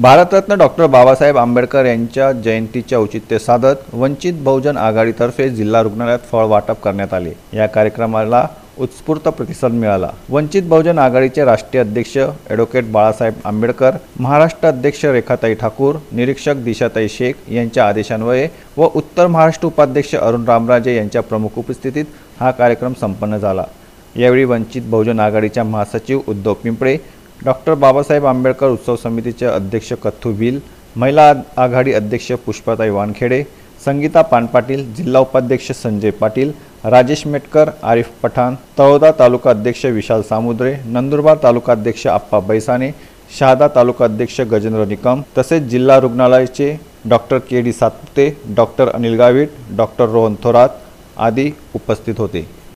Bharat Ratna doctor Babasaheb Ambedkar यांच्या जयंतीचे औचित्य साधत वंचित बहुजन आघाडीतर्फे जिल्हा रुग्णालयात फळ वाटप करण्यात आले. या कार्यक्रमाला उत्स्फूर्त प्रतिसाद मिळाला. वंचित बहुजन आघाडीचे राष्ट्रीय अध्यक्ष ॲडव्होकेट बाळासाहेब आंबेडकर महाराष्ट्र अध्यक्ष रेखाताई ठाकूर निरीक्षक दिशाताई शेख यांच्या आदेशान्वये व उत्तर महाराष्ट्र उपाध्यक्ष अरुण रामराजे यांच्या प्रमुख उपस्थितीत हा कार्यक्रम संपन्न झाला. यावेळी वंचित बहुजन आघाडीच्या महासचिव उद्धव पिंपळे डॉक्टर बाबासाहेब आंबेडकर उत्सव समितीचे अध्यक्ष कथ्थू बिल महिला आघाडी अध्यक्ष पुष्पाताई वानखेडे संगीता पानपाटील जिल्हा उपाध्यक्ष संजय पाटील राजेश मेटकर आरिफ पठाण तळोदा तालुका अध्यक्ष विशाल सामुद्रे नंदुरबार तालुका अध्यक्ष आप्पा बैसाने शहादा तालुका अध्यक्ष गजेंद्र निकम तसेच जिल्हा रुग्णालयाचे doctor K D Satpute doctor Anil Gavit doctor Rohan Thorat आदी उपस्थित होते.